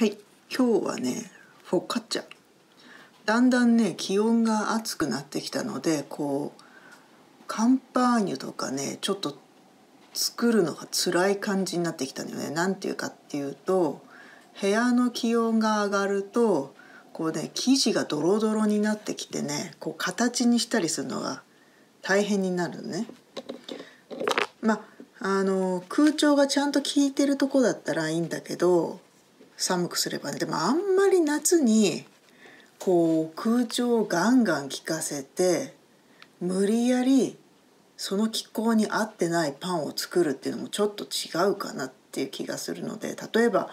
はい今日はねフォカッチャだんだんね気温が暑くなってきたのでこうカンパーニュとかねちょっと作るのが辛い感じになってきたのよね。なんていうかっていうと部屋の気温が上がるとこうね生地がドロドロになってきてねこう形にしたりするのが大変になるのね。まああの空調がちゃんと効いてるとこだったらいいんだけど寒くすればねでもあんまり夏にこう空調をガンガン効かせて無理やりその気候に合ってないパンを作るっていうのもちょっと違うかなっていう気がするので例えば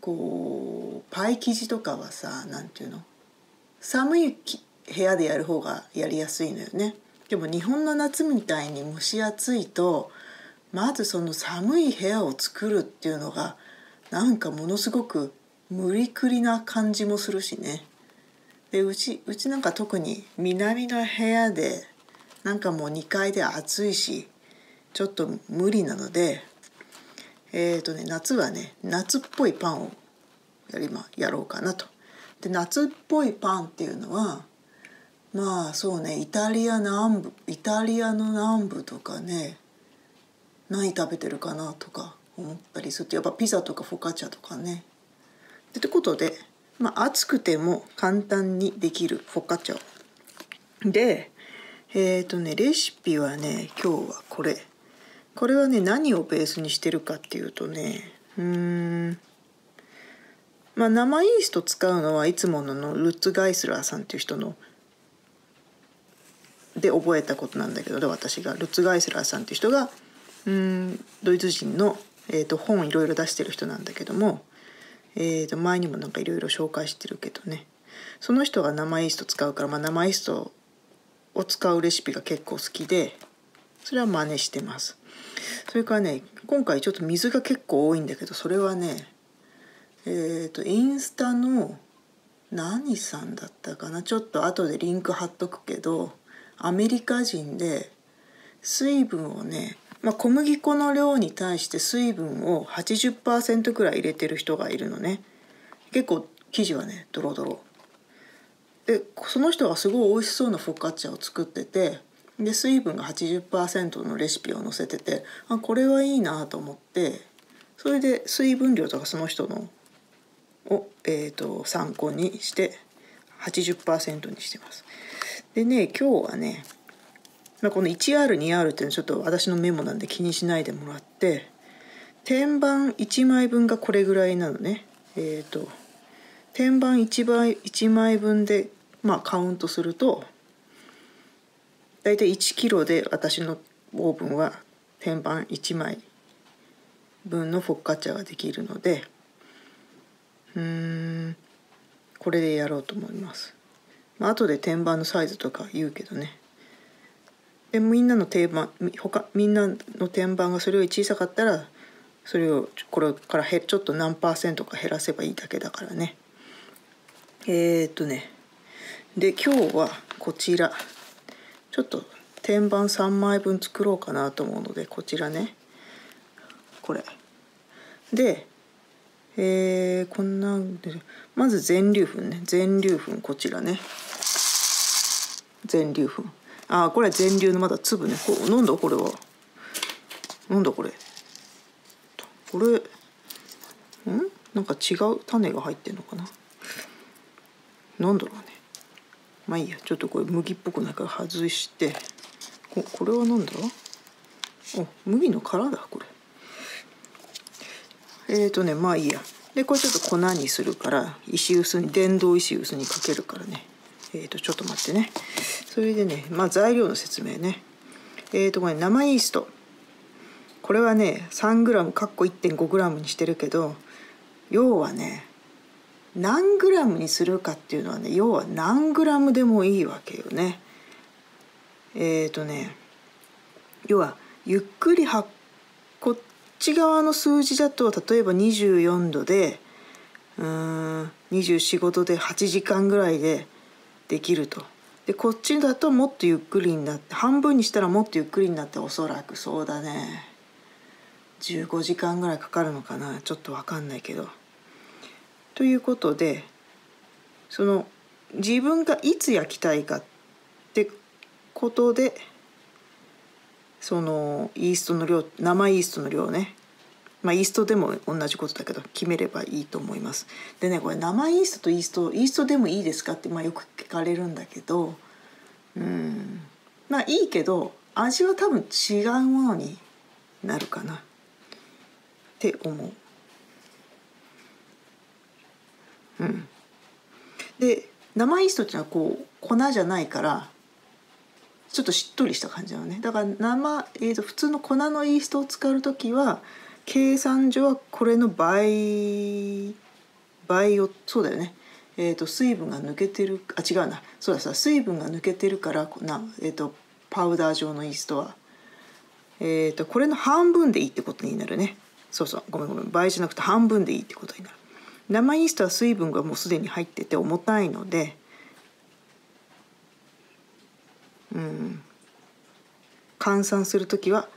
こうパイ生地とかはさ何て言うの？寒い部屋でやる方がやりやすいのよね。でも日本の夏みたいに蒸し暑いとまずその寒い部屋を作るっていうのがなんかものすごく無理くりな感じもするしね。でうちうちなんか特に南の部屋でなんかもう2階で暑いしちょっと無理なのでえっ、ー、とね夏はね夏っぽいパンをやり、ま、やろうかなと。で夏っぽいパンっていうのはまあそうねイタリア南部イタリアの南部とかね何食べてるかなとか思ったりするとやっぱピザとかフォカチャとかね。ってことでまあ、暑くても簡単にできるフォカチャ。でえっ、ー、とねレシピはね今日はこれ。これはね何をベースにしてるかっていうとねうん。まあ生イースト使うのはいつもののルッツ・ガイスラーさんっていう人ので覚えたことなんだけど私が。ルッツ・ガイスラーさんっていう人がうんドイツ人の、えーと本いろいろ出してる人なんだけどもえー、と前にもなんかいろいろ紹介してるけどね。その人が生イースト使うから、まあ、生イーストを使うレシピが結構好きでそれは真似してます。それからね今回ちょっと水が結構多いんだけどそれはねえっ、ー、とインスタの何さんだったかな？ちょっと後でリンク貼っとくけどアメリカ人で水分をねまあ、小麦粉の量に対して水分を80%くらい入れてる人がいるのね結構生地はねドロドロでその人がすごい美味しそうなフォカッチャを作っててで水分が80%のレシピを載せててあこれはいいなと思ってそれで水分量とかその人のを、えーと、参考にして80%にしてます。でね今日はねまあ、この 1R2R っていうのはちょっと私のメモなんで気にしないでもらって天板1枚分がこれぐらいなのねえっ、ー、と天板 1, 枚1枚分でまあカウントすると大体1キロで私のオーブンは天板1枚分のフォッカッチャができるのでうんこれでやろうと思います。まあ後で天板のサイズとか言うけどねでみんなの定番他みんなの天板がそれより小さかったらそれをこれからへちょっと何パーセントか減らせばいいだけだからね。えー、っとね。で今日はこちら。ちょっと天板3枚分作ろうかなと思うのでこちらね。これ。でえー、こんなまず全粒粉ね。全粒粉こちらね。全粒粉。あこれは全粒のまだ粒ね。こうなんだこれは。なんだこれ。これん？なんか違う種が入ってんのかな？なんだろうね。まあいいや。ちょっとこれ麦っぽくないから外して。ここれはなんだ？お麦の殻だこれ。えっ、ー、とねまあいいや。でこれちょっと粉にするから石臼に電動石臼にかけるからね。えっ、ー、とちょっと待ってねそれでね、まあ、材料の説明ね。えっ、ー、とこれ生イースト。これはね 3g かっこ 1.5g にしてるけど要はね何グラムにするかっていうのはね要は何グラムでもいいわけよね。えっ、ー、とね要はゆっくりはこっち側の数字だと例えば24度でうん245度で8時間ぐらいでできると。でこっちだともっとゆっくりになって半分にしたらもっとゆっくりになっておそらくそうだね。15時間ぐらいかかるのかな。ちょっと分かんないけど。ということでその自分がいつ焼きたいかってことでそのイーストの量生イーストの量ねまあイーストでも同じことだけど決めればいいと思います。でねこれ生イーストとイーストイーストでもいいですかって、まあ、よく聞かれるんだけどうん。まあいいけど味は多分違うものになるかな。って思う。うん、で生イーストっていうのはこう粉じゃないからちょっとしっとりした感じなのね。だから生、えーと、普通の粉のイーストを使う時は計算上はこれの倍倍をそうだよね。えーと、水分が抜けてるあ違うな。そうださ水分が抜けてるからな、えーと、パウダー状のイーストは、えーと、これの半分でいいってことになるね。そうそう。ごめんごめん。倍じゃなくて半分でいいってことになる。生イーストは水分がもうすでに入ってて重たいので。うん。換算する時は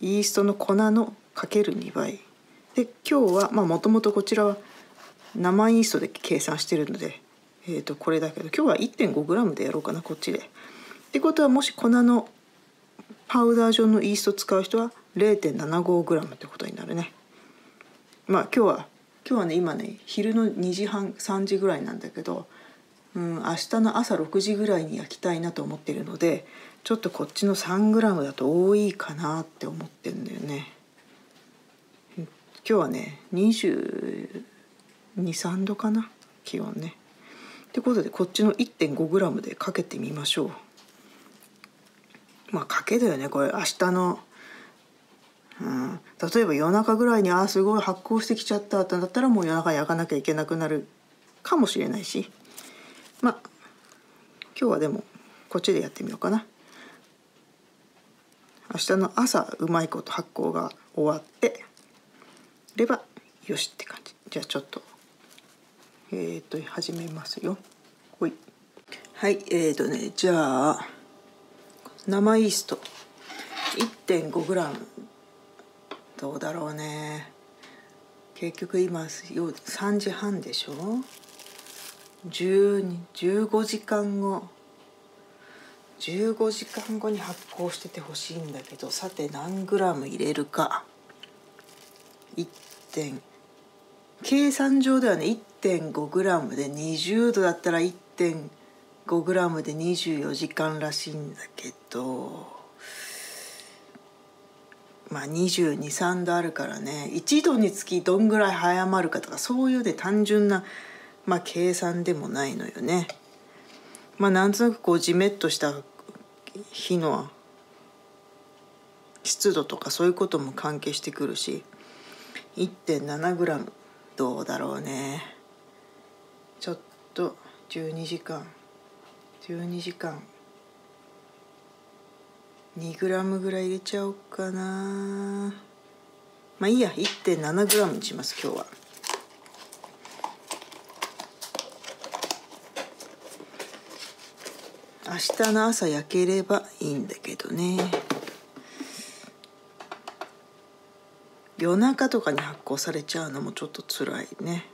イーストの粉のかける2倍で今日はまあもともとこちらは生イーストで計算してるので、えー、とこれだけど今日は 1.5g でやろうかなこっちで。ってことはもし粉のパウダー状のイースト使う人は 0.75g ってことになるね。まあ今日は今日はね今ね昼の2時半3時ぐらいなんだけど、うん、明日の朝6時ぐらいに焼きたいなと思ってるのでちょっとこっちの 3g だと多いかなって思ってんだよね。今日はね223度かな気温ね。ってことでこっちの 1.5g でかけてみましょう。まあかけだよねこれ明日の、うん、例えば夜中ぐらいにああすごい発酵してきちゃったってなったらもう夜中焼かなきゃいけなくなるかもしれないしまあ今日はでもこっちでやってみようかな。明日の朝うまいこと発酵が終わってればよしって感じ。じゃあちょっとえっ、と始めますよ。ほい。はいえーとねじゃあ生イースト。1.5g どうだろうね。結局今3時半でしょ？15時間後。15時間後に発酵しててほしいんだけどさて何グラム入れるか1点計算上ではね 1.5g で20度だったら 1.5g で24時間らしいんだけどまあ223度あるからね1度につきどんぐらい早まるかとかそういうで単純な、まあ、計算でもないのよね。まあなんとなくこうじめっとした日の湿度とかそういうことも関係してくるし 1.7g どうだろうね。ちょっと12時間12時間 2g ぐらい入れちゃおうかな。まあいいや。1.7g にします今日は。明日の朝焼ければいいんだけどね。夜中とかに発酵されちゃうのもちょっと辛いね。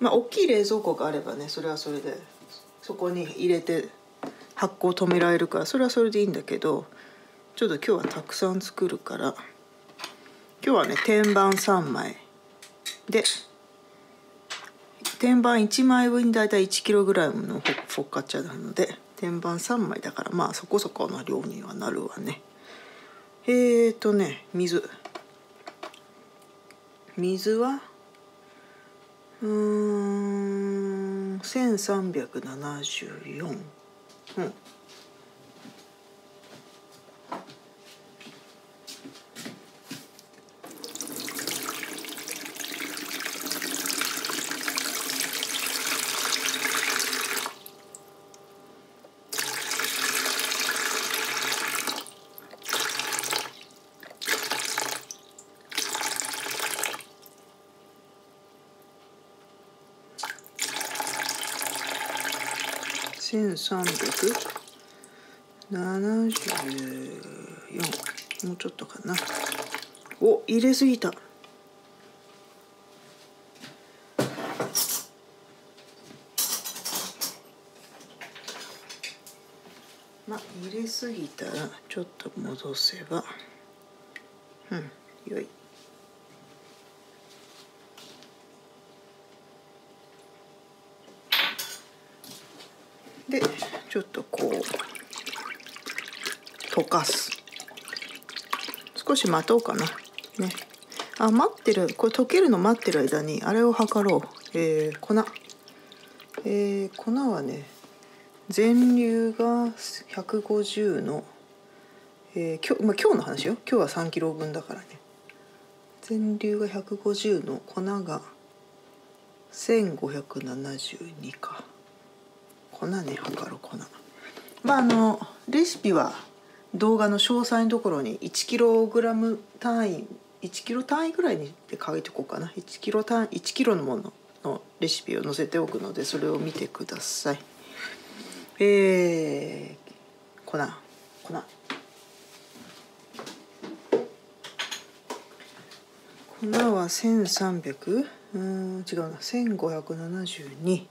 まあ大きい冷蔵庫があればねそれはそれでそこに入れて発酵止められるからそれはそれでいいんだけどちょっと今日はたくさん作るから今日はね天板3枚で天板1枚分に大体 1kg のフォッカッチャなので天板3枚だからまあそこそこの量にはなるわね。えーとね水。水はうーん1374うん。三百七十四。もうちょっとかな。お入れすぎた。まあ入れすぎたらちょっと戻せば。うんよい。ちょっとこう溶かす。少し待とうかな。ね。あ待ってる。これ溶けるの待ってる間にあれを測ろう。えー、粉。えー、粉はね全粒が150の、えー、今日まあ、今日の話よ。今日は3キロ分だからね。全粒が150の粉が1572か。粉ね測る粉まああのレシピは動画の詳細のところに 1kg 単位1キロ単位ぐらいにで書いておこうかな。1キロ単位1キロのもののレシピを載せておくのでそれを見てください。えー、粉粉粉は1300うん違うな。1572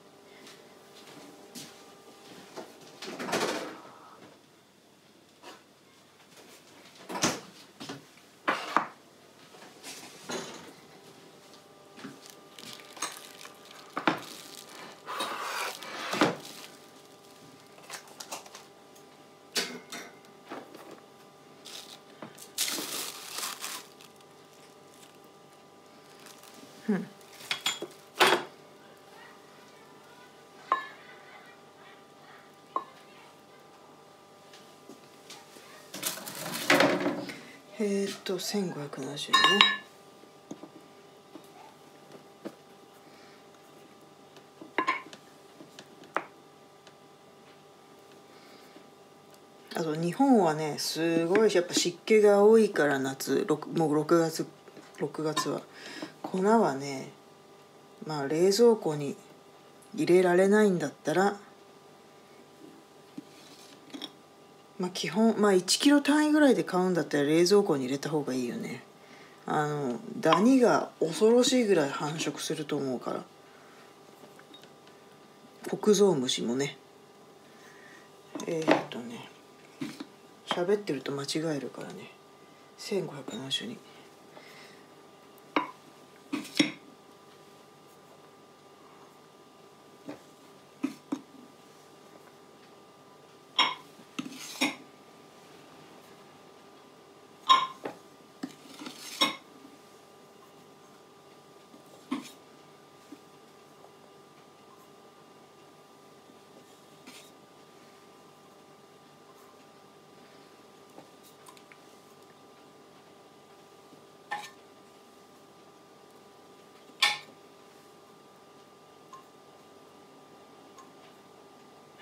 え、っと1570ねあと日本はねすごいやっぱ湿気が多いから夏。もう6月6月は。粉はねまあ冷蔵庫に入れられないんだったらまあ基本まあ1キロ単位ぐらいで買うんだったら冷蔵庫に入れた方がいいよね。あのダニが恐ろしいぐらい繁殖すると思うから。コクゾウムシもね。えー、っとね。喋ってると間違えるからね。1572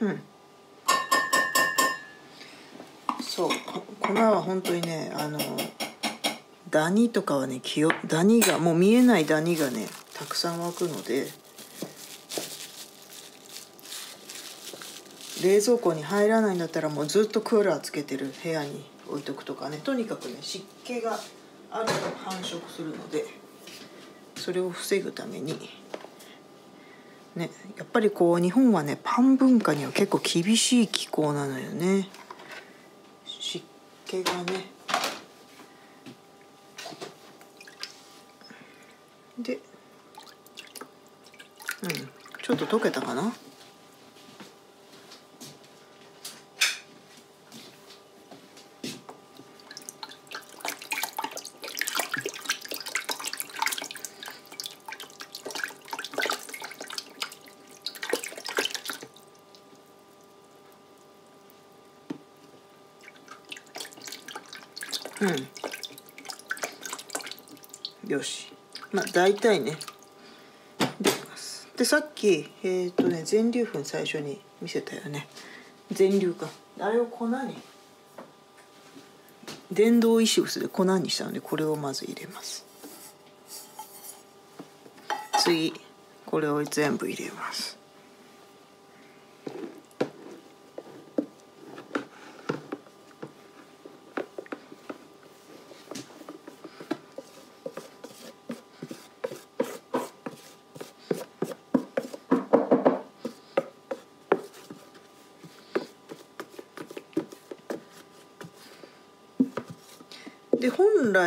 うん。そう粉は本当にねあのダニとかはね気をダニがもう見えないダニがねたくさん湧くので冷蔵庫に入らないんだったらもうずっとクーラーつけてる部屋に置いとくとかねとにかくね湿気があると繁殖するのでそれを防ぐためにねやっぱりこう日本はねパン文化には結構厳しい気候なのよね。湿気がね。でうんちょっと溶けたかな？うん。よし。まあ大体ね。できます。でさっきえっ、ー、とね全粒粉最初に見せたよね。全粒かあれを粉に。電動石臼で粉にしたのでこれをまず入れます。次。これを全部入れます。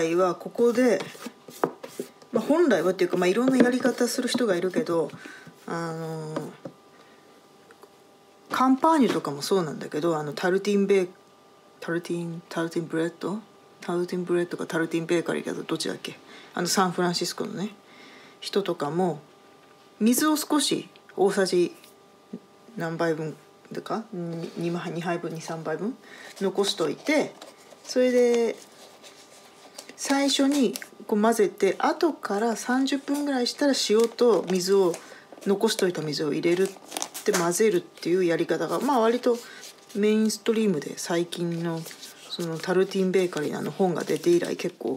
来はここで、まあ、本来はっていうか、まあ、いろんなやり方する人がいるけどあのカンパーニュとかもそうなんだけどあのタルティンベタルティンタルティンブレッド？ Tartine Bread か Tartine Bakery かどっちだっけ？あのサンフランシスコのね人とかも水を少し大さじ何杯分だか？2, 2杯分23杯分？残しといてそれで最初にこう混ぜて後から30分ぐらいしたら塩と水を残しといた水を入れるって混ぜるっていうやり方がまあ割とメインストリームで最近のそのタルティンベーカリーの本が出て以来結構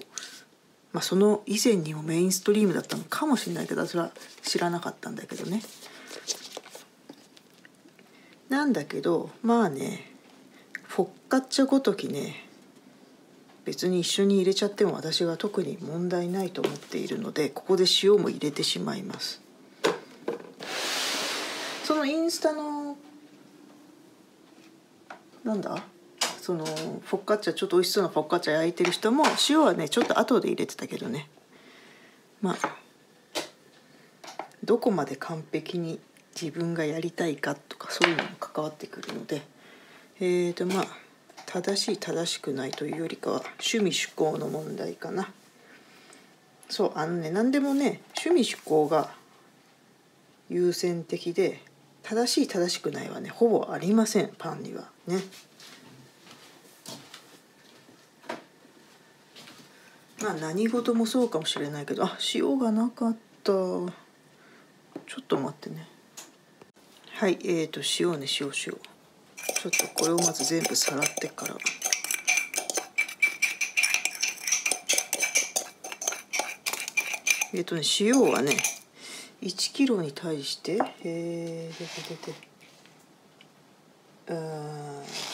まあその以前にもメインストリームだったのかもしれないけどそれは知らなかったんだけどね。なんだけどまあねフォッカッチャごときね別に一緒に入れちゃっても私は特に問題ないと思っているのでここで塩も入れてしまいます。そのインスタのなんだ？そのフォッカッチャちょっと美味しそうなフォッカッチャ焼いてる人も塩はねちょっと後で入れてたけどね。まあどこまで完璧に自分がやりたいかとかそういうのも関わってくるので。えーとまあ正しい正しくないというよりかは趣味趣向の問題かな。そうあのね何でもね趣味趣向が優先的で正しい正しくないはねほぼありませんパンにはね。まあ何事もそうかもしれないけどあ塩がなかった。ちょっと待ってね。はいえーと塩ね塩塩。ちょっとこれをまず全部さらってから。えっ、とね塩はね1キロに対してえー、出て出てあ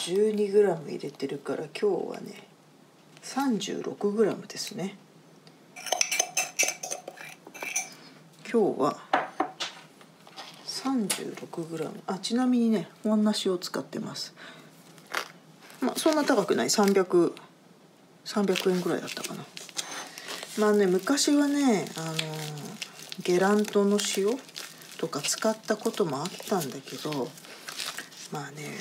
12グラム入れてるから今日はね36グラムですね。今日は 36g あちなみにねこんな塩使ってます。まあそんな高くない？300300 300円ぐらいだったかな。まあね昔はねあのゲラントの塩とか使ったこともあったんだけどまあね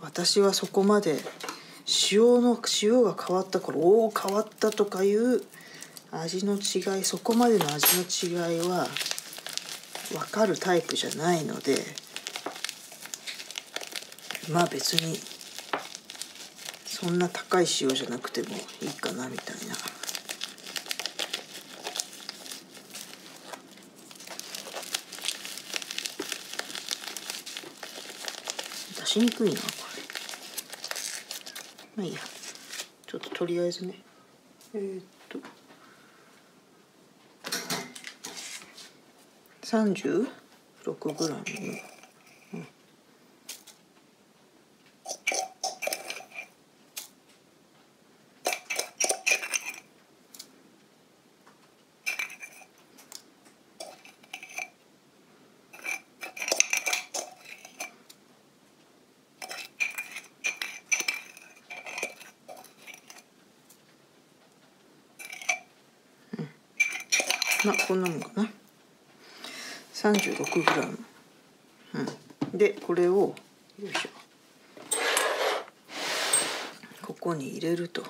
私はそこまで塩の塩が変わった頃おお変わったとかいう味の違いそこまでの味の違いは分かるタイプじゃないのでまあ別にそんな高い塩じゃなくてもいいかなみたいな。出しにくいなこれ。まあいいや。ちょっととりあえずね。えー、っと 36g の、うんまあこんなもんかな 36g、うん、でこれをよいしょここに入れると。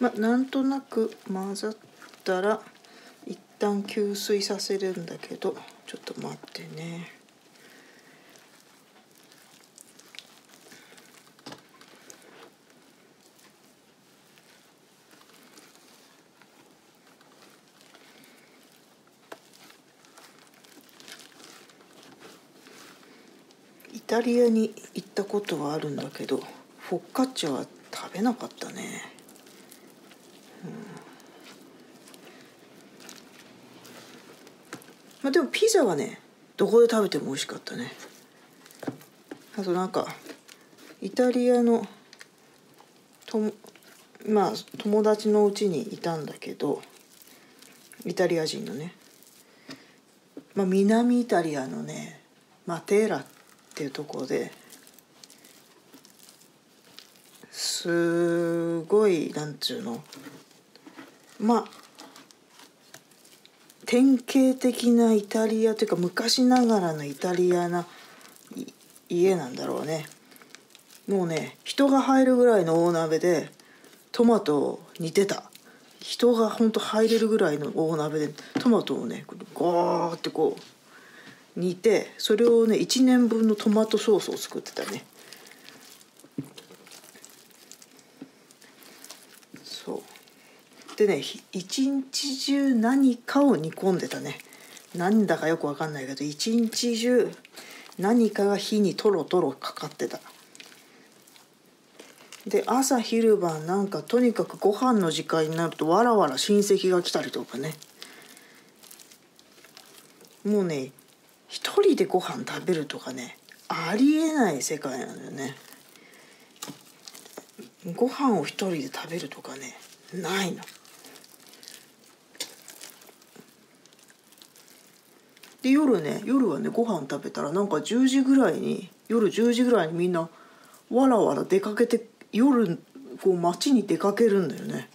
まあ、なんとなく混ざったら一旦吸水させるんだけどちょっと待ってね。一タリアに行ったことはあるんだけどフォッカッチャは食べなかったね、うん、まあでもピザはねどこで食べても美味しかったね。あとなんかイタリアのとまあ友達のうちにいたんだけどイタリア人のね、まあ、南イタリアのねマテーラっていうところですごいなんちゅうの。まあ典型的なイタリアというか昔ながらのイタリアな家なんだろうね。もうね人が入るぐらいの大鍋でトマトを煮てた。人がほんと入れるぐらいの大鍋でトマトをねゴーってこう煮てそれをね1年分のトマトソースを作ってたね。そうでね一日中何かを煮込んでたね。なんだかよくわかんないけど一日中何かが火にトロトロかかってた。で朝昼晩なんかとにかくご飯の時間になるとわらわら親戚が来たりとかね。もうね一人でご飯食べるとかねありえない世界なんだよね。ご飯を一人で食べるとかねないの。で夜ね夜はねご飯食べたらなんか10時ぐらいに夜10時ぐらいにみんなわらわら出かけて夜こう街に出かけるんだよね。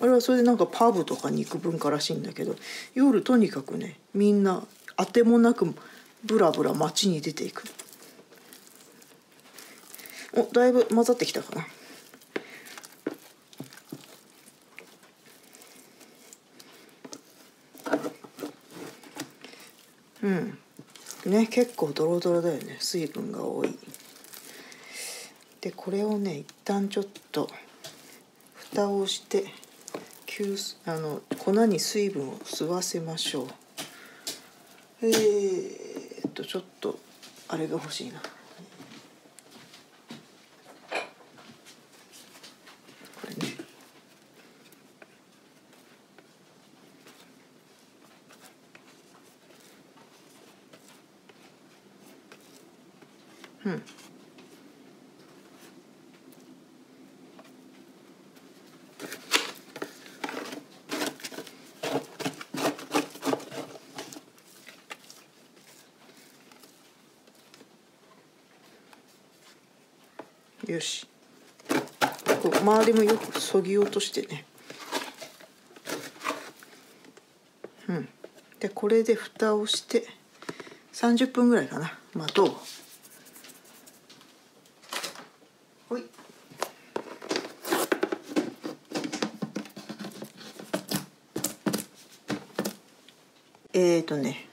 あれはそれでなんかパブとかに行く文化らしいんだけど夜とにかくねみんなあてもなくブラブラ街に出ていく。おだいぶ混ざってきたかな。うん。ね結構ドロドロだよね水分が多い。でこれをね一旦ちょっと蓋をしてあの粉に水分を吸わせましょう。えー、っとちょっとあれが欲しいな。よし。こう周りもよくそぎ落としてね。うん。でこれで蓋をして30分ぐらいかな。待とう。ほい。えっ、ー、とね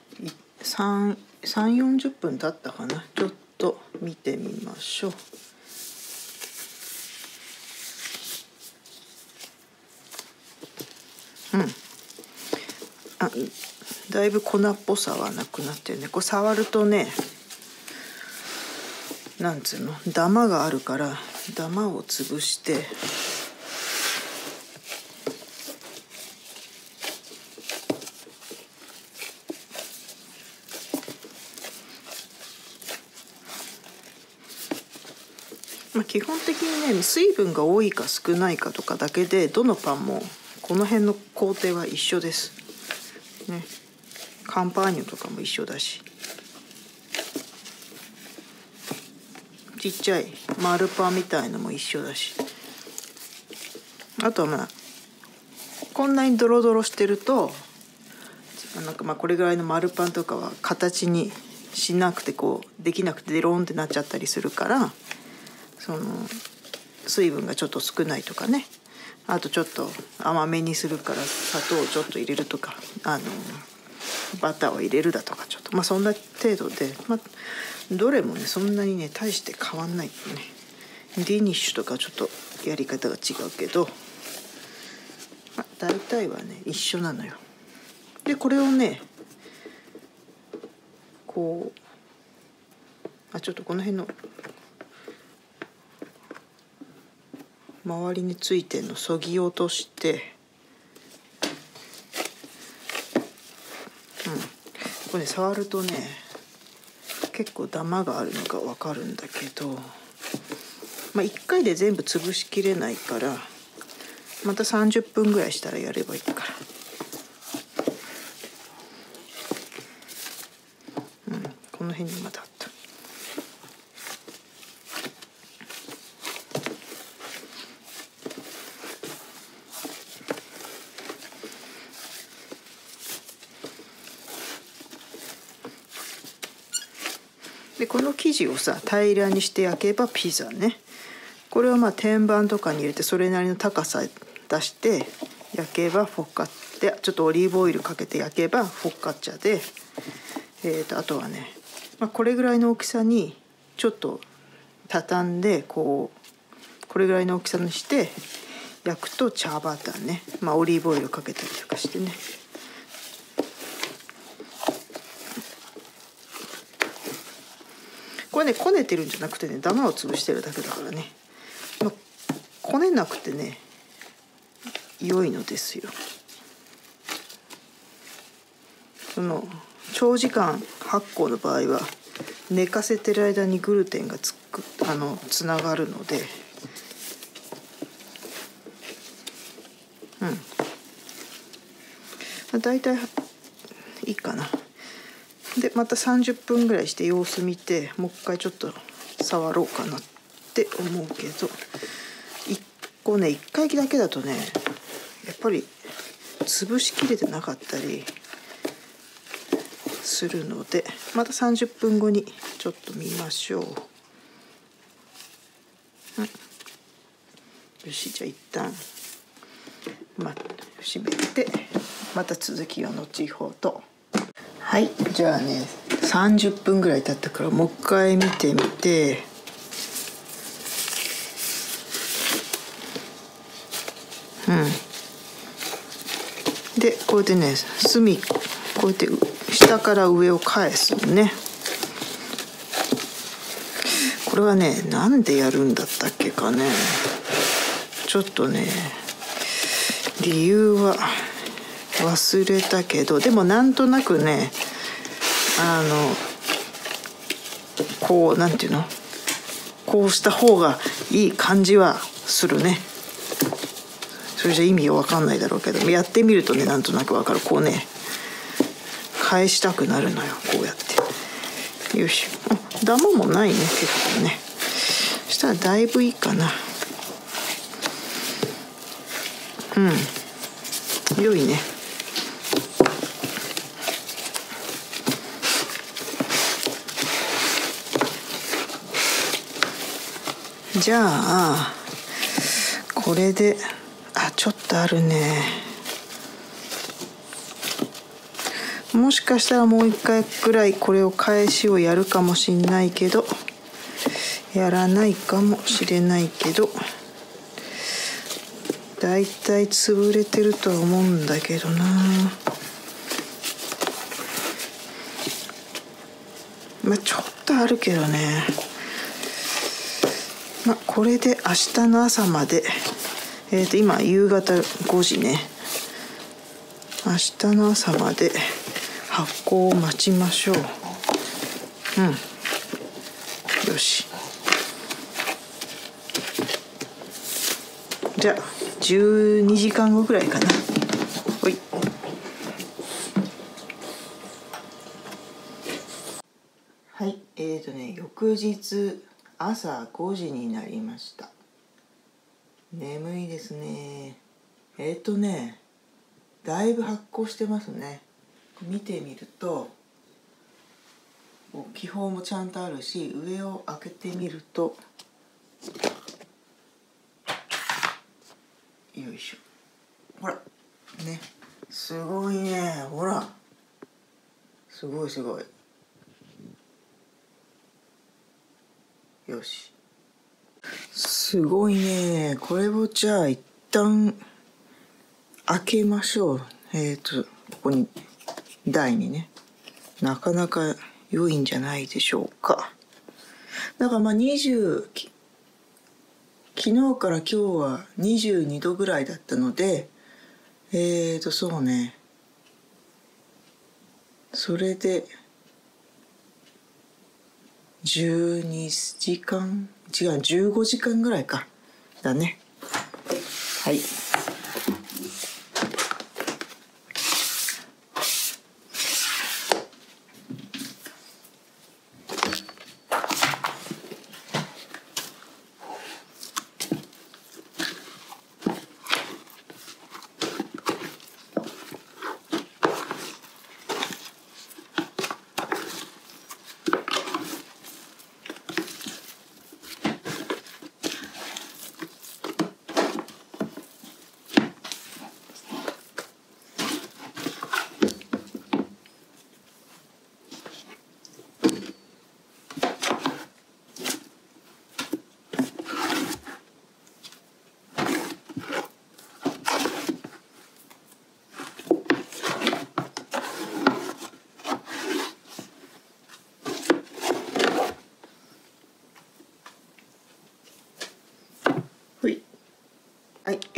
3 3 4 0分経ったかな。ちょっと見てみましょう。だいぶ粉っぽさはなくなってるね。こう触るとねなんつうの？ダマがあるからダマを潰してまあ、基本的にね水分が多いか少ないかとかだけでどのパンもこの辺の工程は一緒です。ね。カンパーニュとかも一緒だし。ちっちゃい丸パンみたいのも一緒だし。あとはまあこんなにドロドロしてるとなんかまあこれぐらいの丸パンとかは形にしなくてこうできなくてデロンってなっちゃったりするからその水分がちょっと少ないとかね。あとちょっと甘めにするから砂糖をちょっと入れるとかあのバターを入れるだとかちょっとまあそんな程度で、まあ、どれもねそんなにね大して変わんないねディニッシュとかちょっとやり方が違うけど、まあ、大体はね一緒なのよ。でこれをねこうあちょっとこの辺の周りについてのそぎ落としてうんこれね触るとね結構ダマがあるのが分かるんだけどまあ1回で全部潰しきれないからまた30分ぐらいしたらやればいいから。うん、この辺にまた。でこの生地をさ平らにして焼けばピザね。これはまあ天板とかに入れてそれなりの高さ出して焼けばフォッカッでちょっとオリーブオイルかけて焼けばフォッカッチャで、えー、とあとはね、まあ、これぐらいの大きさにちょっと畳んでこうこれぐらいの大きさにして焼くとチャーバターね、まあ、オリーブオイルかけたりとかしてね。こねこねてるんじゃなくてねダマを潰してるだけだからね、まあ、こねなくてね良いのですよ。その長時間発酵の場合は寝かせてる間にグルテンがつくあのつながるので。うん。大体いいかな。でまた30分ぐらいして様子見てもう一回ちょっと触ろうかなって思うけど1個ね1回だけだとねやっぱり潰しきれてなかったりするのでまた30分後にちょっと見ましょう。よしじゃあ一旦まあ閉めてまた続きを後ほど。はいじゃあね30分ぐらい経ったからもう一回見てみて。うん。でこうやってね隅こうやって下から上を返すのね。これはねなんでやるんだったっけかね。ちょっとね理由は忘れたけどでもなんとなくねあのこうなんていうの？こうした方がいい感じはするね。それじゃ意味が分かんないだろうけどやってみるとねなんとなく分かる。こうね返したくなるのよこうやって。よし。ダマもないね結構ね。そしたらだいぶいいかな。うん。良いね。じゃあこれであちょっとあるね。もしかしたらもう一回ぐらいこれを返しをやるかもしんないけどやらないかもしれないけどだいたい潰れてるとは思うんだけどな。まあちょっとあるけどね。まあ、これで明日の朝まで、えー、と今夕方5時ね。明日の朝まで発酵を待ちましょう。うん。よし。じゃあ12時間後ぐらいかな。ほい。はい。えーとね翌日朝5時になりました。眠いですね。えっ、ー、とねだいぶ発酵してますね。見てみると気泡もちゃんとあるし上を開けてみるとよいしょ。ほらねすごいね。ほら。すごいすごい。よし。すごいね。これをじゃあ一旦開けましょう。えっ、ー、とここに台にね。なかなか良いんじゃないでしょうか。だからまあ20昨日から今日は22度ぐらいだったのでえーとそうね。それで12時間？違う15時間ぐらいか。だね。はい。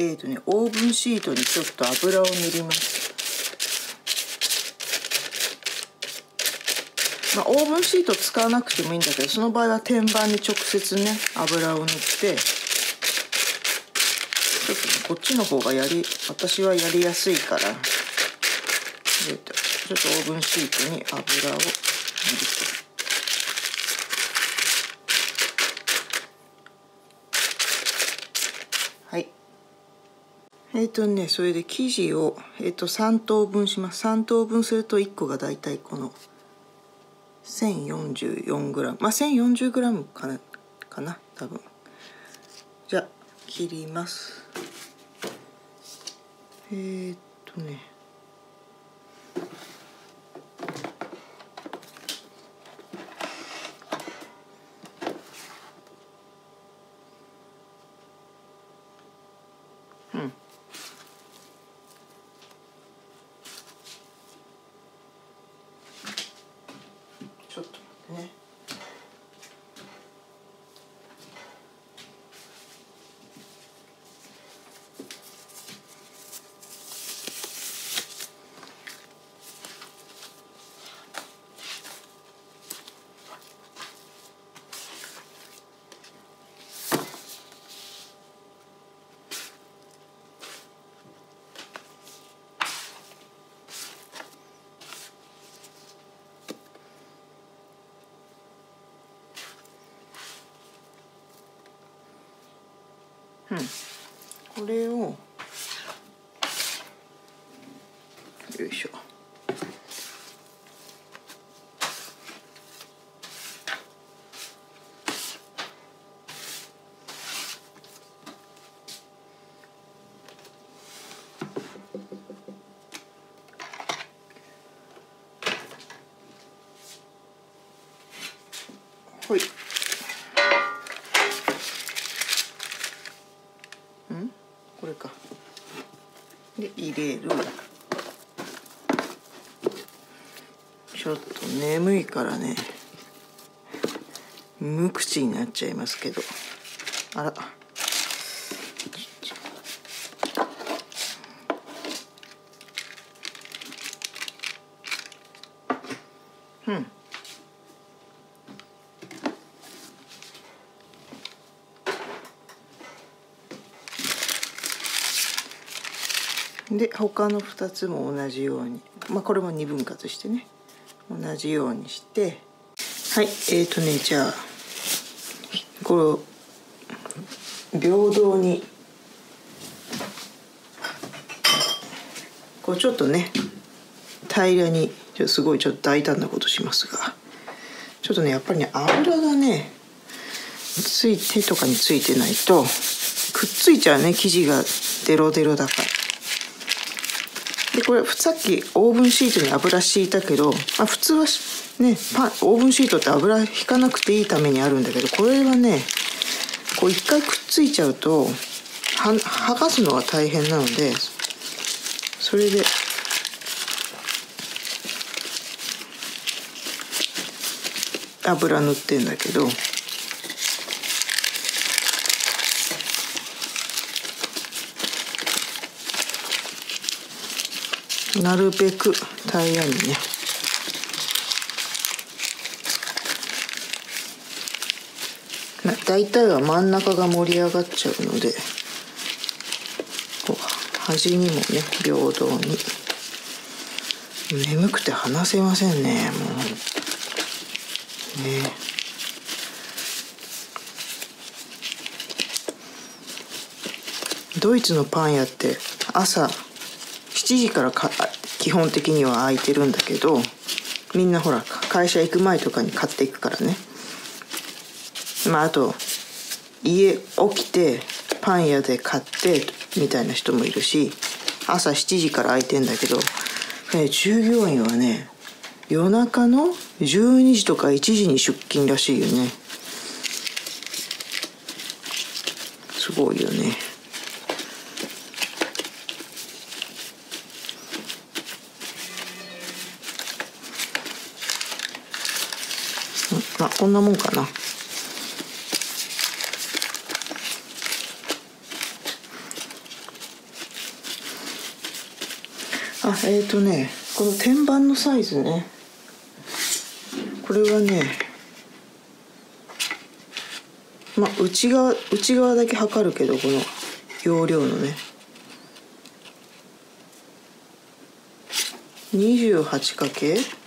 えーとねオーブンシートにちょっと油を塗ります。まあオーブンシート使わなくてもいいんだけどその場合は天板に直接ね油を塗ってちょっとねこっちの方がやり私はやりやすいからちょっとオーブンシートに油を塗りはいえーとねそれで生地を、えー、と3等分します。3等分すると1個がだいたいこの 1044g まあ 1040g かなかな多分。じゃあ切ります。えー、っとね。れをよいしょほいんこれかで入れる。ちょっと眠いからね。無口になっちゃいますけど。あら。うんで他の2つも同じようにまあこれも2分割してね同じようにしてはいえーとねじゃあこれ平等にこうちょっとね平らにすごいちょっと大胆なことしますがちょっとねやっぱりね油がねつい手とかについてないとくっついちゃうね生地がデロデロだから。これさっきオーブンシートに油敷いたけど、まあ、普通はねパンオーブンシートって油引かなくていいためにあるんだけどこれはねこう一回くっついちゃうとは剥がすのが大変なのでそれで油塗ってんだけどなるべく平らにね。大体は真ん中が盛り上がっちゃうのでこう端にもね平等に。眠くて話せませんねもう。ね。ドイツのパン屋って朝7時からか基本的には空いてるんだけどみんなほら会社行く前とかに買っていくからね。まああと家起きてパン屋で買ってみたいな人もいるし朝7時から空いてんだけど、ね、従業員はね夜中の12時とか1時に出勤らしいよね。すごいよね。こんなもんかな。あえっ、ー、とねこの天板のサイズね。これはねまあ内側内側だけ測るけどこの容量のね。28×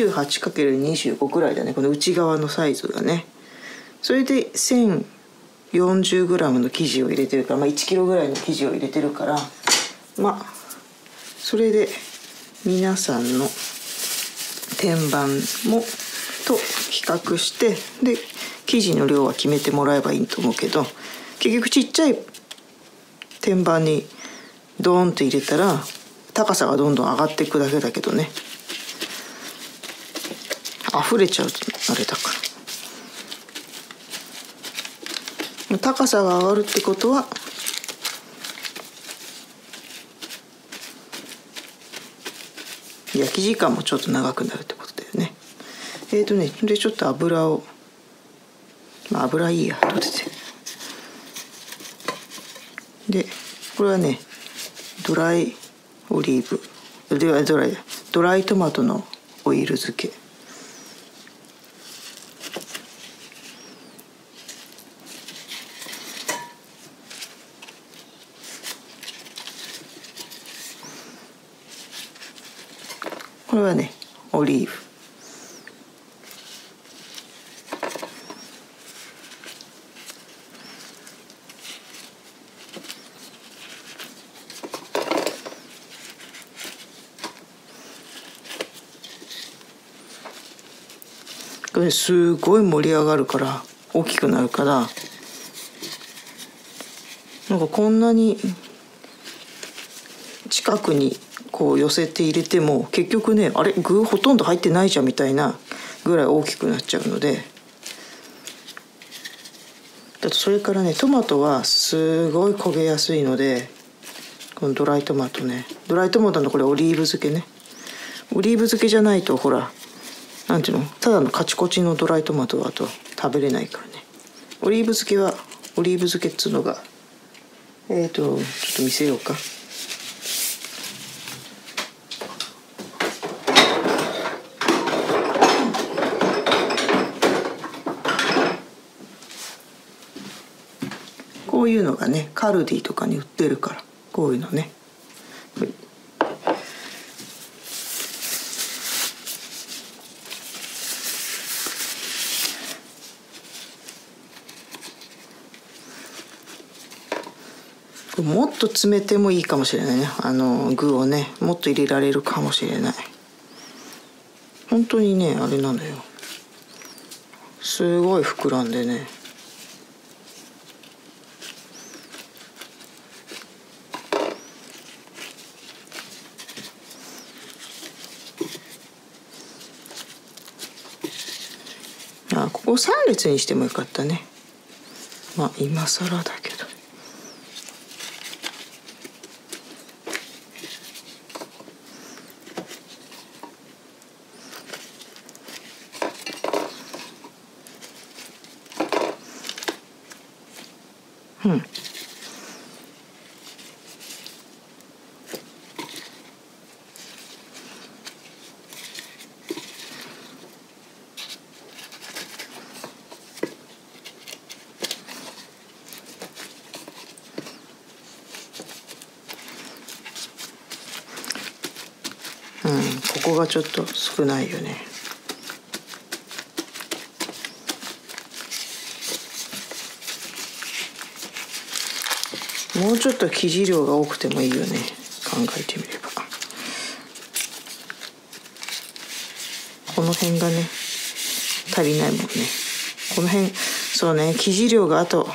28×25 くらいだね。この内側のサイズがね。それで 1040g の生地を入れてるから、まあ、1kg ぐらいの生地を入れてるからまあそれで皆さんの天板もと比較してで生地の量は決めてもらえばいいと思うけど結局ちっちゃい天板にドーンと入れたら高さがどんどん上がっていくだけだけどね。溢れちゃうとあれだから。高さが上がるってことは焼き時間もちょっと長くなるってことだよね。えっ、ー、とねでちょっと油をまあ油いいや。取っててでこれはねドライオリーブ。ではドライドライトマトのオイル漬けこれはねオリーブこれすごい盛り上がるから大きくなるからなんかこんなに近くにこう寄せて入れても結局ねあれ具ほとんど入ってないじゃんみたいなぐらい大きくなっちゃうので。だとそれからねトマトはすごい焦げやすいのでこのドライトマトね。ドライトマトのこれオリーブ漬けね。オリーブ漬けじゃないとほらなんていうの？ただのカチコチのドライトマトだと食べれないからね。オリーブ漬けはオリーブ漬けっつうのがえっ、ー、とちょっと見せようか。こういうのがねカルディとかに売ってるからこういうのね。もっと詰めてもいいかもしれないね。あの具をねもっと入れられるかもしれない。本当にねあれなのよ。すごい膨らんでね。を3列にしてもよかったね。まあ今更だちょっと少ないよね。もうちょっと生地量が多くてもいいよね。考えてみれば。この辺がね足りないもんね。この辺そうね生地量があと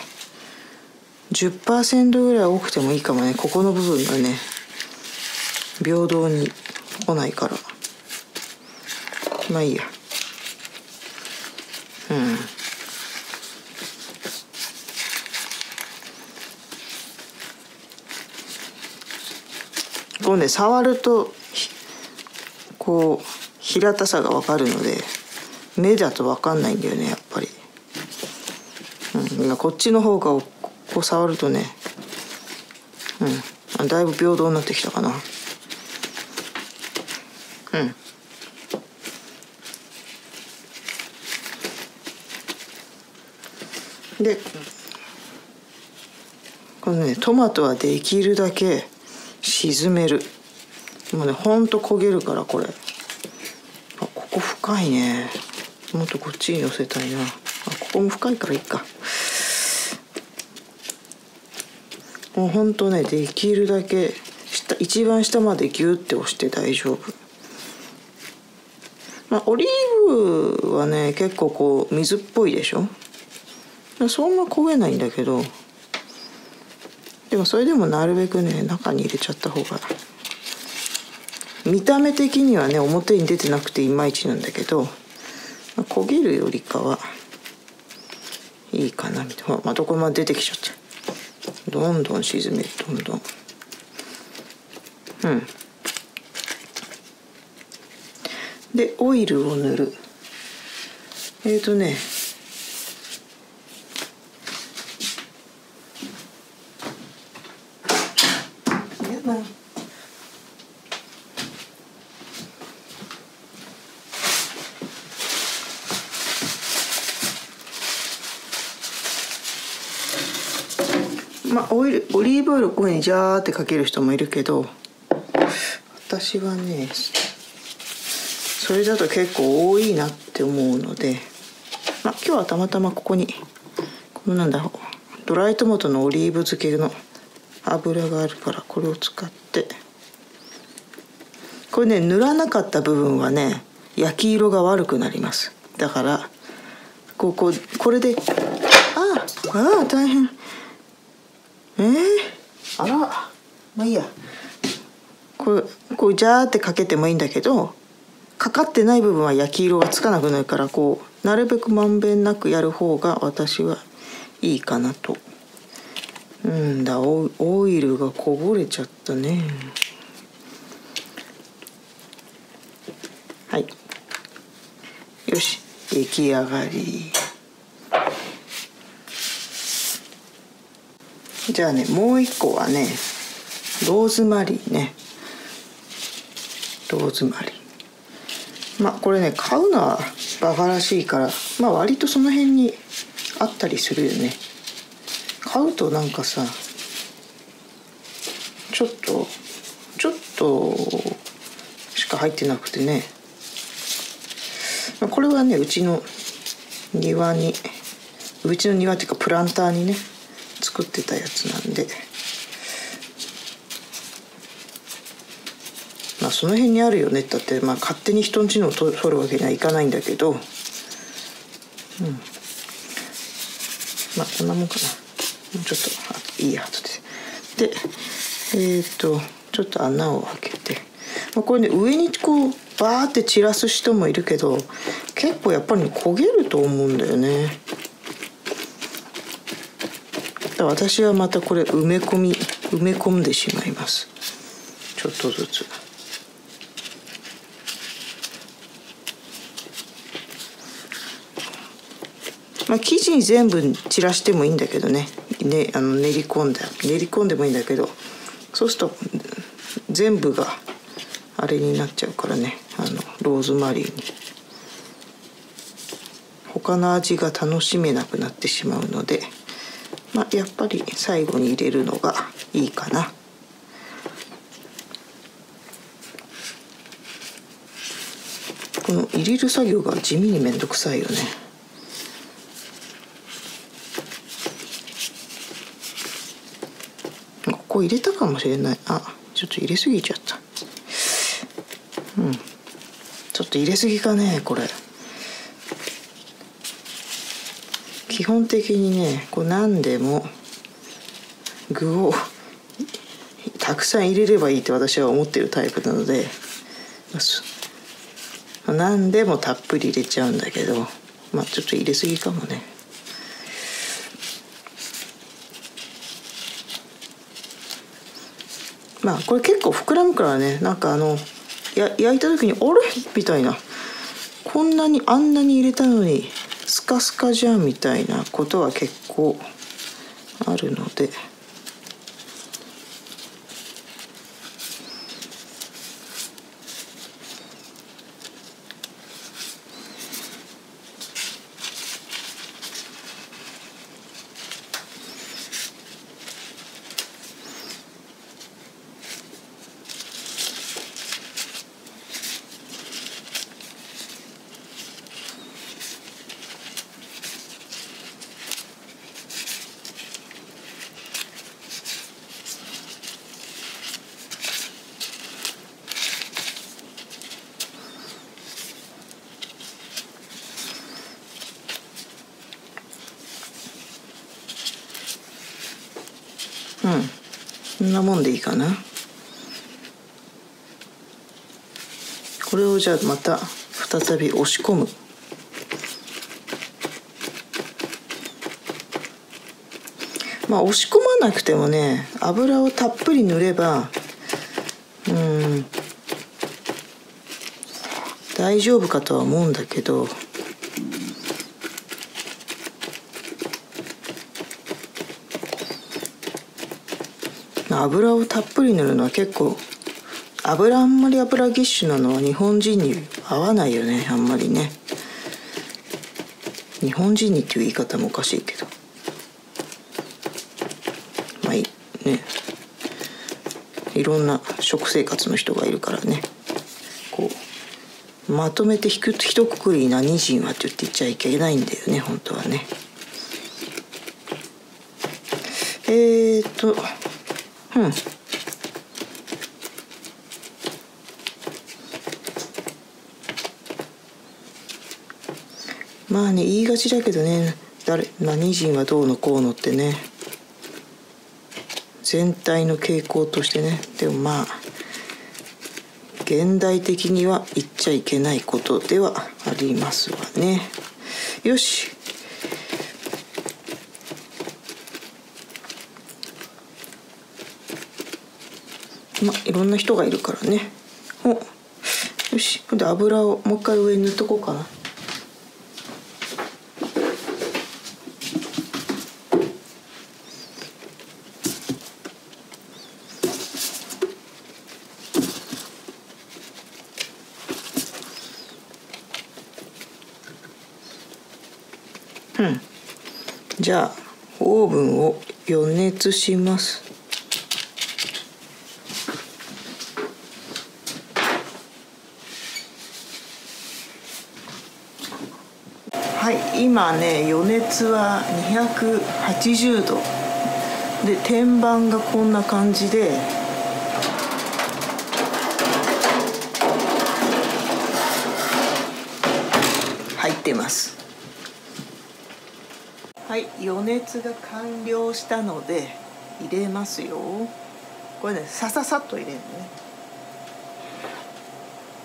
10%ぐらい多くてもいいかもね。ここの部分がね平等に来ないから。まあいいや。うん。こうね触るとこう平たさが分かるので目だと分かんないんだよねやっぱり、うん、こっちの方がこう触るとねうん。だいぶ平等になってきたかな。うん。でこのねトマトはできるだけ沈める。もうねほんと焦げるからこれ。あここ深いね。もっとこっちに寄せたいな。あここも深いからいいか。もうほんとねできるだけ下一番下までギュッて押して大丈夫。まあオリーブはね結構こう水っぽいでしょ？そんな焦げないんだけどでもそれでもなるべくね中に入れちゃった方が見た目的にはね表に出てなくていまいちなんだけど焦げるよりかはいいかなみたいな。まあどこまで出てきちゃった。どんどん沈める。どんどん。うん。でオイルを塗る。えっ、ー、とねまあオイルオリーブオイルこにジャーってかける人もいるけど私はねそれだと結構多いなって思うので、まあ、今日はたまたまここにこのなんだドライトマトのオリーブ漬けの油があるからこれを使ってこれね塗らなかった部分はね焼き色が悪くなります。だからこここれでああ大変。えー、まあいいや。こうこうジャーってかけてもいいんだけどかかってない部分は焼き色がつかなくなるからこうなるべくまんべんなくやる方が私はいいかなと。うんだオイルがこぼれちゃったね。はい。よし出来上がり。じゃあねもう一個はねローズマリーね。ローズマリー。まあこれね買うのはバカらしいからまあ割とその辺にあったりするよね。買うとなんかさちょっとちょっとしか入ってなくてね。これはねうちの庭にうちの庭っていうかプランターにね作ってたやつなんで。まあその辺にあるよね。だってまあ勝手に人んちのを取るわけにはいかないんだけど。うん。まあこんなもんかな。もうちょっといいや。後で。でえっ、とちょっと穴を開けて、まあ、これね上にこうバーって散らす人もいるけど結構やっぱり焦げると思うんだよね。私はまたこれ埋め込み埋め込んでしまいます。ちょっとずつ。まあ、生地に全部散らしてもいいんだけどねねあの練り込んで練り込んでもいいんだけどそうすると全部があれになっちゃうからねあのローズマリーに他の味が楽しめなくなってしまうので、まあ、やっぱり最後に入れるのがいいかな。この入れる作業が地味に面倒くさいよね。こ入れたかもしれない。あちょっと入れすぎちゃった。うん。ちょっと入れすぎかねこれ。基本的にねこう何でも具をたくさん入れればいいって私は思ってるタイプなので何でもたっぷり入れちゃうんだけどまあちょっと入れすぎかもね。まあこれ結構膨らむからねなんかあのや焼いた時に「あれ?」みたいなこんなにあんなに入れたのにスカスカじゃんみたいなことは結構あるので。じゃあまた再び押し込む。まあ押し込まなくてもね油をたっぷり塗ればうん大丈夫かとは思うんだけど油をたっぷり塗るのは結構油あんまり油ぎっしゅなのは日本人に合わないよねあんまりね。日本人にっていう言い方もおかしいけど。まあいいね。いろんな食生活の人がいるからね。こうまとめてひく一括りに何人はって言って言っちゃいけないんだよね本当はね。えー、っとうん。ね言いがちだけどね。誰何人はどうのこうのってね。全体の傾向としてね。でもまあ現代的には言っちゃいけないことではありますわね。よし。まあいろんな人がいるからね。およし。で油をもう一回上に塗っとこうかな。じゃあオーブンを予熱します。はい今ね予熱は280度。で天板がこんな感じで入ってますはい余熱が完了したので入れますよ。これねさささっと入れるのね。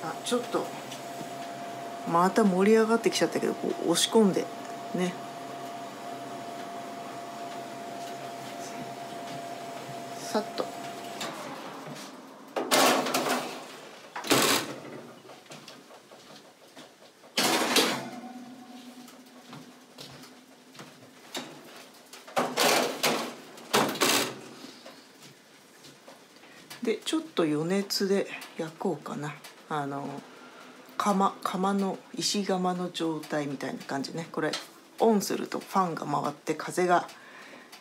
あちょっとまた盛り上がってきちゃったけどこう押し込んでね。さっとちょっと余熱で焼こうかな。あの窯窯の石窯の状態みたいな感じね。これオンするとファンが回って風が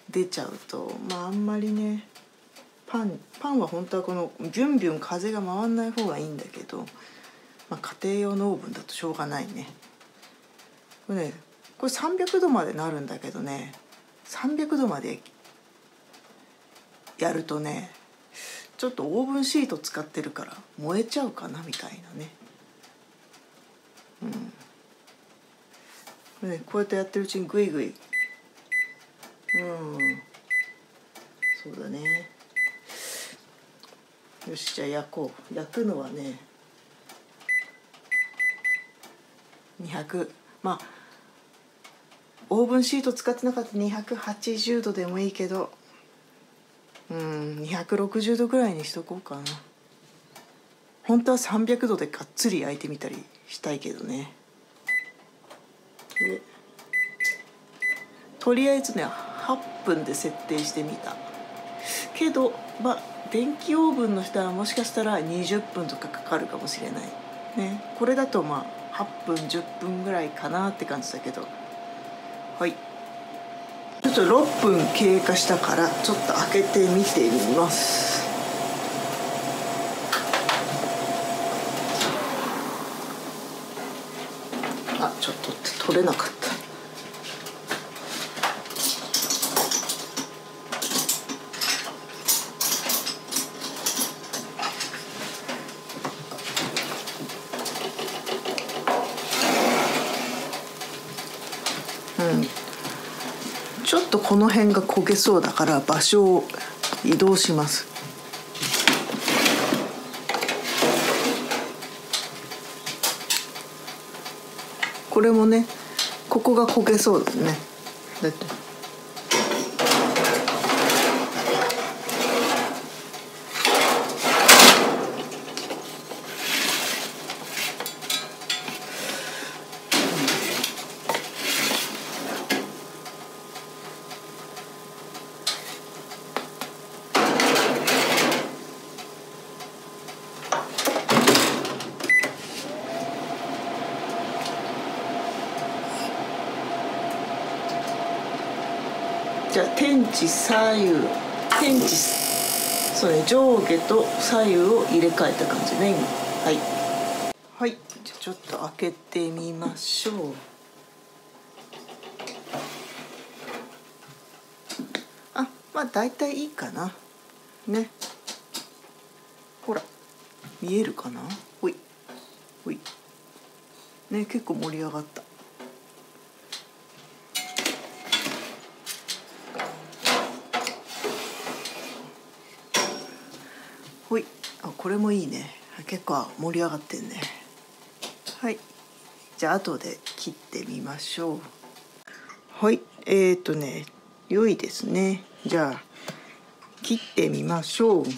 出ちゃうとまああんまりねパンパンは本当はこのビュンビュン風が回んない方がいいんだけど、まあ、家庭用のオーブンだとしょうがないね。これねこれ300度までなるんだけどね300度までやるとねちょっとオーブンシート使ってるから燃えちゃうかなみたいなね。うん。ねこうやってやってるうちにグイグイ。うん。そうだね。よしじゃあ焼こう。焼くのはね200まあオーブンシート使ってなかったら280度でもいいけどうん260度ぐらいにしとこうかな。本当は300度でがっつり焼いてみたりしたいけどね。でとりあえずね8分で設定してみた。けどまあ電気オーブンの人はもしかしたら20分とかかかるかもしれない。ねこれだとまあ8分10分ぐらいかなって感じだけど。はい。ちょっと6分経過したからちょっと開けてみてみます。あちょっと取れなかったちょっとこの辺が焦げそうだから場所を移動します。これもねここが焦げそうですね。だってじゃあ天地左右天地そうね上下と左右を入れ替えた感じね今。はい。はい。じゃちょっと開けてみましょう。あまあ大体いいかな。ね。ほら。見えるかな？ほい。ほい。ね結構盛り上がったほいあこれもいいね。結構盛り上がってんね。はい。じゃあ後で切ってみましょう。はい。えーとね良いですね。じゃあ切ってみましょう。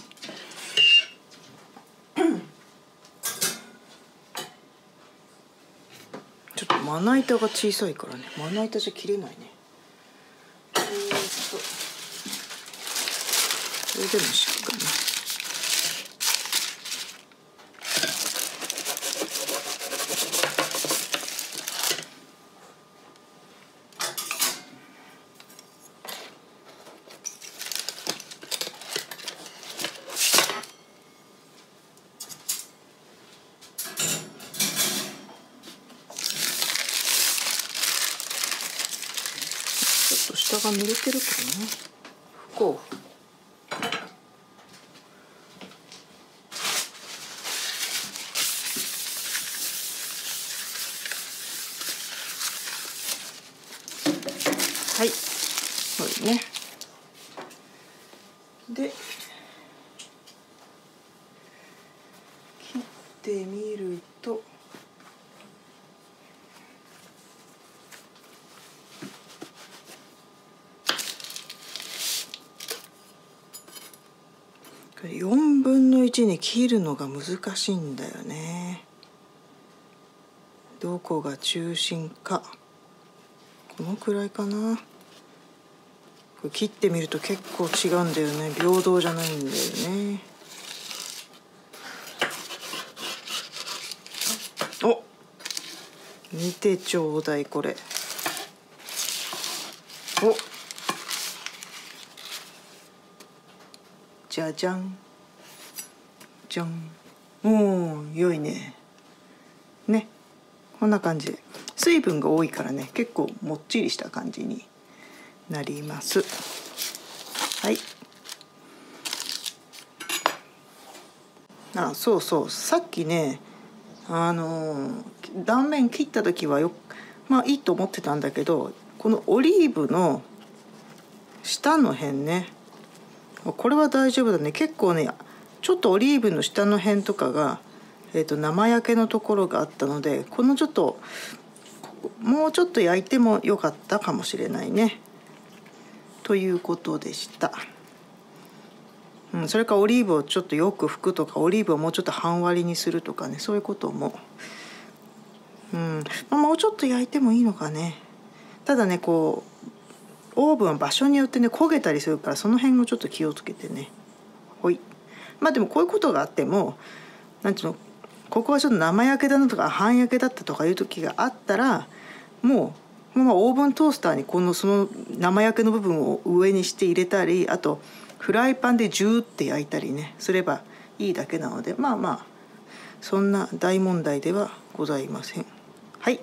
ちょっとまな板が小さいからね。まな板じゃ切れないね。えーっと。これでもしっかりに切るのが難しいんだよね。どこが中心か。このくらいかな。これ切ってみると結構違うんだよね。平等じゃないんだよね。お見てちょうだいこれ。お。じゃじゃん。じゃん。おお良いね。ね。こんな感じ。水分が多いからね。結構もっちりした感じになります。はい。あそうそう。さっきねあの断面切った時はよまあいいと思ってたんだけどこのオリーブの下の辺ね。これは大丈夫だね。結構ねちょっとオリーブの下の辺とかが、えーと、生焼けのところがあったのでこのちょっともうちょっと焼いてもよかったかもしれないね。ということでした。うん、それかオリーブをちょっとよく拭くとかオリーブをもうちょっと半割りにするとかねそういうことも、うんまあ、もうちょっと焼いてもいいのかねただねこうオーブンは場所によってね焦げたりするからその辺をちょっと気をつけてねほいまあでもこういうことがあっても何ていうのここはちょっと生焼けだなとか半焼けだったとかいう時があったらもうまあオーブントースターにこのその生焼けの部分を上にして入れたりあとフライパンでジューって焼いたりねすればいいだけなのでまあまあそんな大問題ではございません。はい